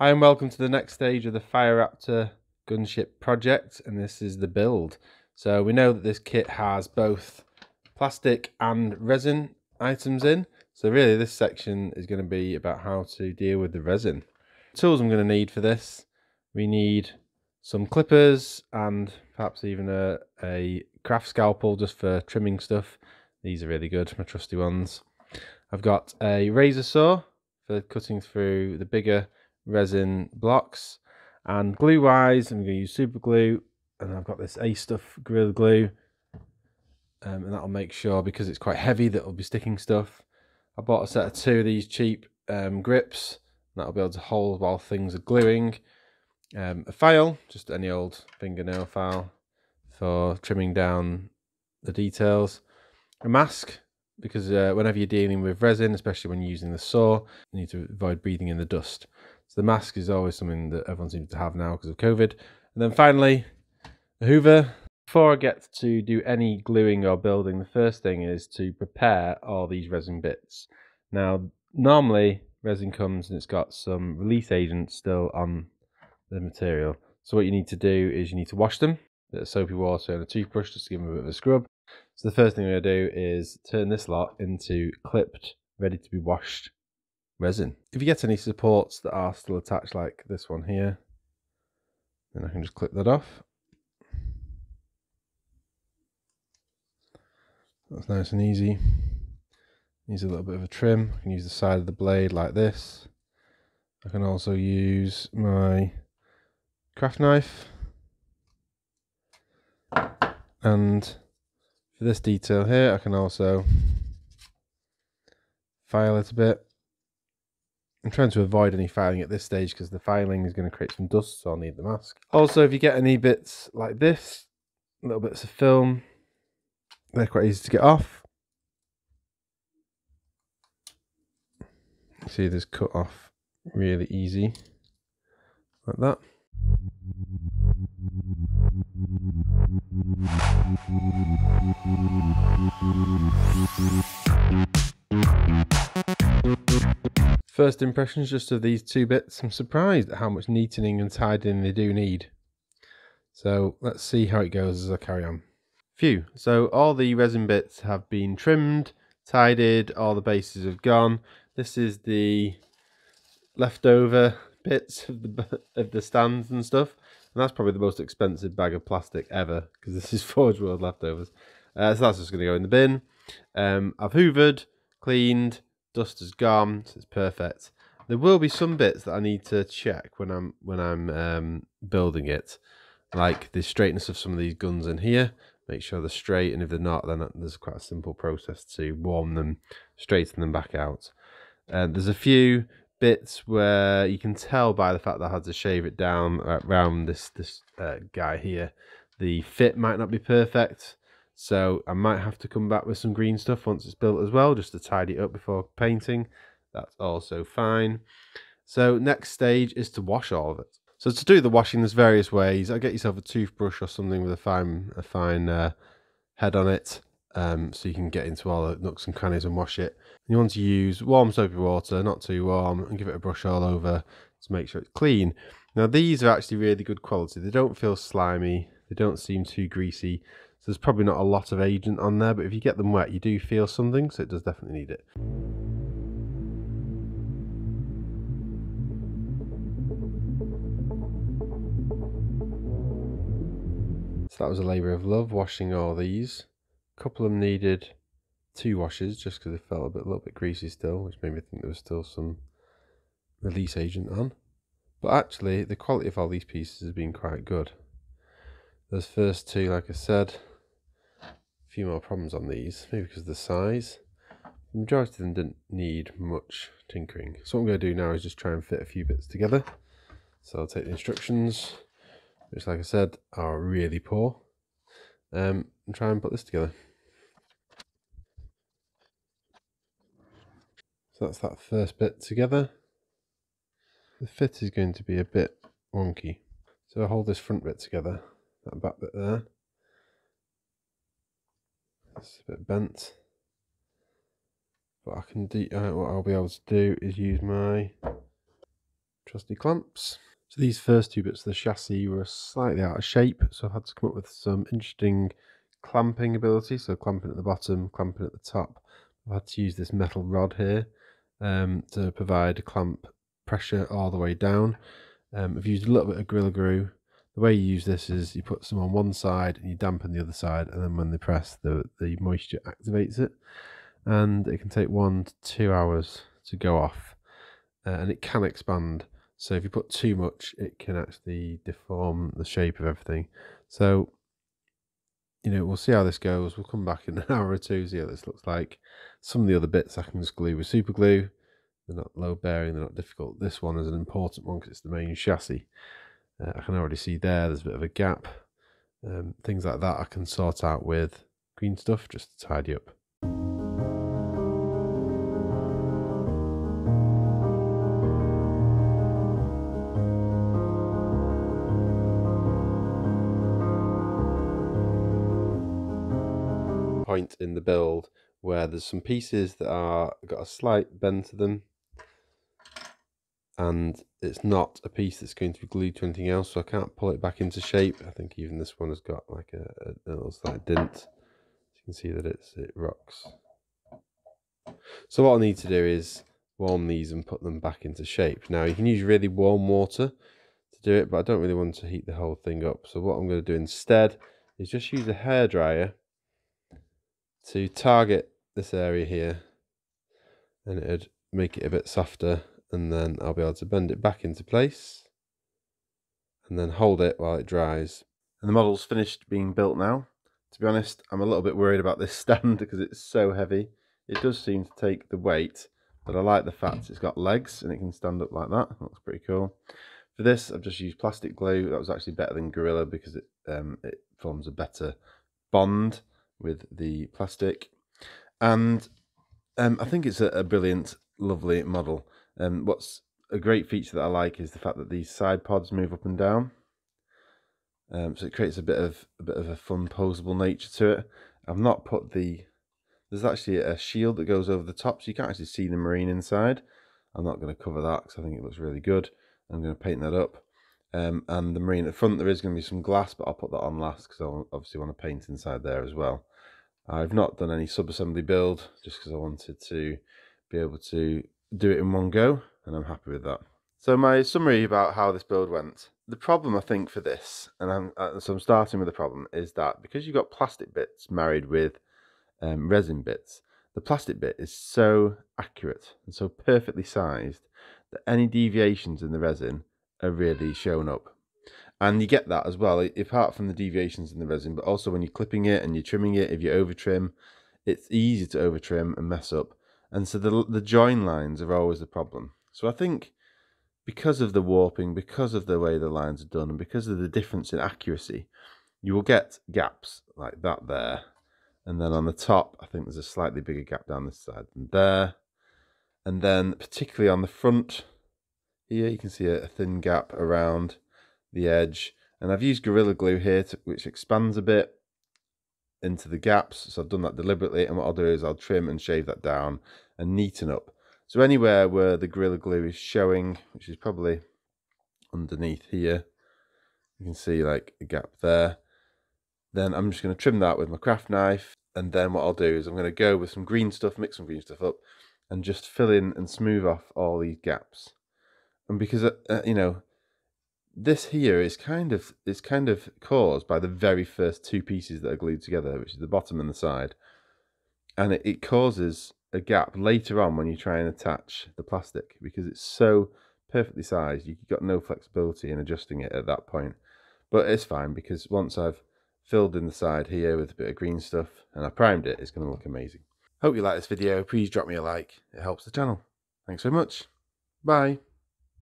Hi and welcome to the next stage of the Fire Raptor gunship project and this is the build. So we know that this kit has both plastic and resin items in. So really this section is going to be about how to deal with the resin. Tools I'm going to need for this, we need some clippers and perhaps even a, a craft scalpel just for trimming stuff. These are really good, my trusty ones. I've got a razor saw for cutting through the bigger resin blocks. And glue wise, I'm going to use super glue, and I've got this A stuff Gorilla Glue, um, and that'll make sure because it's quite heavy that it'll be sticking stuff. I bought a set of two of these cheap um, grips, that'll be able to hold while things are gluing. Um, a file, just any old fingernail file for trimming down the details. A mask, because uh, whenever you're dealing with resin, especially when you're using the saw, you need to avoid breathing in the dust. So the mask is always something that everyone seems to have now because of COVID. And then finally, a hoover. Before I get to do any gluing or building, the first thing is to prepare all these resin bits. Now, normally resin comes and it's got some release agent still on the material. So what you need to do is you need to wash them, with soapy water and a toothbrush just to give them a bit of a scrub. So the first thing we're going to do is turn this lot into clipped, ready to be washed resin. If you get any supports that are still attached like this one here, then I can just clip that off. That's nice and easy. Needs a little bit of a trim. I can use the side of the blade like this. I can also use my craft knife. And for this detail here, I can also file it a bit I'm trying to avoid any filing at this stage because the filing is going to create some dust, so I'll need the mask. Also, if you get any bits like this, little bits of film, they're quite easy to get off. See, this cut off really easy, like that. First impressions just of these two bits. I'm surprised at how much neatening and tidying they do need. So let's see how it goes as I carry on. Phew. So all the resin bits have been trimmed, tidied, all the bases have gone. This is the leftover bits of the, of the stands and stuff. And that's probably the most expensive bag of plastic ever because this is Forge World leftovers. Uh, so that's just going to go in the bin. Um, I've hoovered, cleaned, dust is gone, so it's perfect. There will be some bits that I need to check when I'm when I'm um, building it, like the straightness of some of these guns in here. Make sure they're straight, and if they're not, then there's quite a simple process to warm them, straighten them back out. Uh, there's a few bits where you can tell by the fact that I had to shave it down around this this uh, guy here. The fit might not be perfect. So I might have to come back with some green stuff once it's built as well, just to tidy it up before painting. That's also fine. So next stage is to wash all of it. So to do the washing, there's various ways. I get yourself a toothbrush or something with a fine, a fine uh, head on it, um, so you can get into all the nooks and crannies and wash it. And you want to use warm soapy water, not too warm, and give it a brush all over to make sure it's clean. Now these are actually really good quality. They don't feel slimy. They don't seem too greasy. So there's probably not a lot of agent on there, but if you get them wet, you do feel something, so it does definitely need it. So that was a labour of love, washing all these. A couple of them needed two washes, just because they felt a, bit, a little bit greasy still, which made me think there was still some release agent on. But actually, the quality of all these pieces has been quite good. Those first two, like I said, few more problems on these, maybe because of the size. The majority of them didn't need much tinkering. So what I'm going to do now is just try and fit a few bits together. So I'll take the instructions, which like I said, are really poor, um, and try and put this together. So that's that first bit together. The fit is going to be a bit wonky. So I'll hold this front bit together, that back bit there. It's a bit bent. But I can do, uh, what I'll be able to do is use my trusty clamps. So these first two bits of the chassis were slightly out of shape, so I've had to come up with some interesting clamping ability. So clamping at the bottom, clamping at the top. I've had to use this metal rod here um, to provide clamp pressure all the way down. Um, I've used a little bit of Gorilla Glue. The way you use this is you put some on one side and you dampen the other side, and then when they press, the, the moisture activates it. And it can take one to two hours to go off, uh, and it can expand. So if you put too much, it can actually deform the shape of everything. So, you know, we'll see how this goes. We'll come back in an hour or two, see how this looks like. Some of the other bits I can just glue with super glue. They're not low bearing, they're not difficult. This one is an important one because it's the main chassis. Uh, I can already see there, there's a bit of a gap. Um, things like that I can sort out with green stuff just to tidy up. point in the build where there's some pieces that are got a slight bend to them and it's not a piece that's going to be glued to anything else so I can't pull it back into shape. I think even this one has got like a, a little slight dent. So you can see that it's it rocks. So what I need to do is warm these and put them back into shape. Now you can use really warm water to do it but I don't really want to heat the whole thing up. So what I'm going to do instead is just use a hairdryer to target this area here and it'd make it a bit softer and then I'll be able to bend it back into place and then hold it while it dries. And the model's finished being built now. To be honest, I'm a little bit worried about this stand because it's so heavy. It does seem to take the weight, but I like the fact it's got legs and it can stand up like that. That's pretty cool. For this, I've just used plastic glue. That was actually better than Gorilla because it, um, it forms a better bond with the plastic. And um, I think it's a, a, brilliant, lovely model. Um, what's a great feature that I like is the fact that these side pods move up and down. Um, so it creates a bit of a bit of a fun posable nature to it. I've not put the there's actually a shield that goes over the top, so you can't actually see the marine inside. I'm not going to cover that because I think it looks really good. I'm going to paint that up. Um, and the marine at the front, there is going to be some glass, but I'll put that on last because I obviously want to paint inside there as well. I've not done any sub-assembly build just because I wanted to be able to do it in one go and I'm happy with that. So my summary about how this build went. The problem I think for this, and I'm, uh, so I'm starting with the problem, is that because you've got plastic bits married with um, resin bits, the plastic bit is so accurate and so perfectly sized that any deviations in the resin are really shown up and you get that as well apart from the deviations in the resin but also when you're clipping it and you're trimming it if you over trim it's easy to over trim and mess up and so the, the join lines are always the problem. So i think because of the warping because of the way the lines are done and because of the difference in accuracy you will get gaps like that there. And then on the top i think there's a slightly bigger gap down this side than there. And then particularly on the front here you can see a, thin gap around the edge. And I've used Gorilla Glue here, to, which expands a bit into the gaps. So I've done that deliberately. And what I'll do is I'll trim and shave that down and neaten up. So anywhere where the Gorilla Glue is showing, which is probably underneath here, you can see like a gap there. Then I'm just going to trim that with my craft knife. And then what I'll do is I'm going to go with some green stuff, mix some green stuff up, and just fill in and smooth off all these gaps. And because, uh, uh you know, this here is kind of is kind of caused by the very first two pieces that are glued together, which is the bottom and the side, and it, it causes a gap later on when you try and attach the plastic because it's so perfectly sized. You've got no flexibility in adjusting it at that point, but it's fine because once I've filled in the side here with a bit of green stuff and I primed it, it's going to look amazing. Hope you like this video. Please drop me a like. It helps the channel. Thanks so much. Bye.